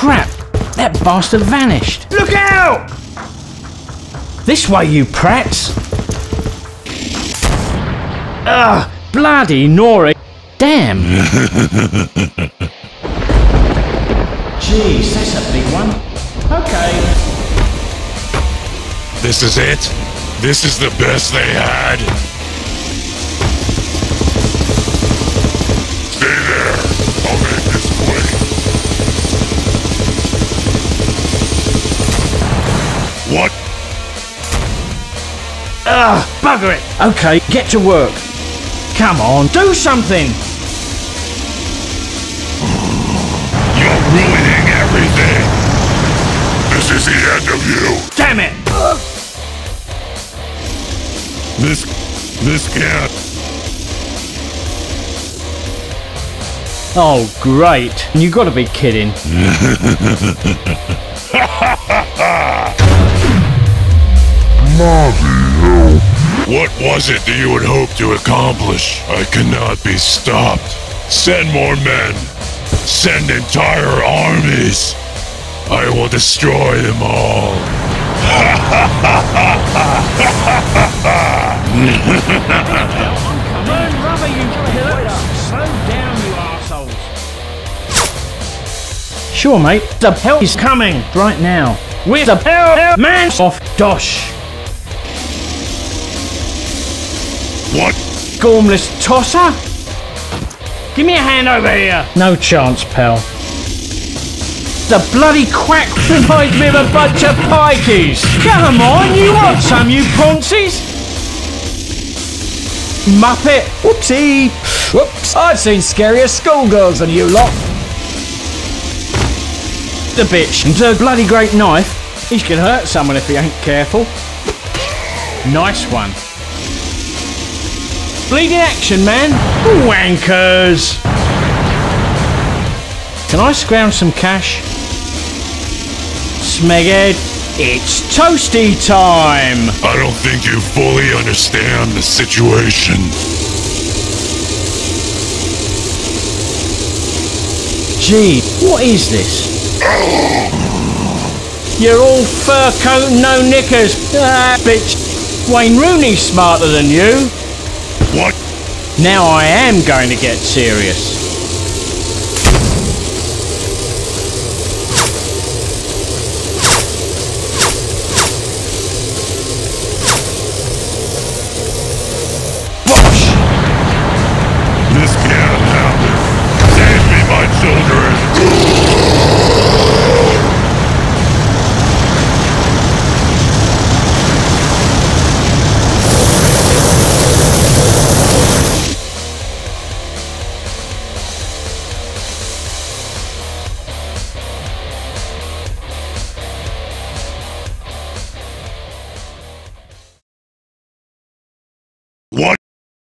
Crap! That bastard vanished. Look out! This way, you prats! Ugh! Bloody Nora! Damn! Jeez, that's a big one. Okay. This is it? This is the best they had? Ugh! Bugger it! Okay, get to work. Come on, do something! You're ruining everything! This is the end of you! Damn it! This... this can't... Oh, great. You gotta be kidding. was it that you would hope to accomplish? I cannot be stopped. Send more men. Send entire armies. I will destroy them all. On, rubber, you! Slow down, you assholes! Sure, mate. The hell is coming right now. With the hell man off Dosh. What? Gormless tosser? Give me a hand over here. No chance, pal. The bloody quack reminds me of a bunch of pikeys. Come on, you want some, you ponces? Muppet. Whoopsie! Whoops! I've seen scarier schoolgirls than you lot. The bitch. And a bloody great knife. He can hurt someone if he ain't careful. Nice one. Bleeding action, man. Wankers. Can I scrounge some cash? Smeghead, it's toasty time. I don't think you fully understand the situation. Gee, what is this? You're all fur coat, no knickers. Ah, bitch. Wayne Rooney's smarter than you. What? Now I am going to get serious. What?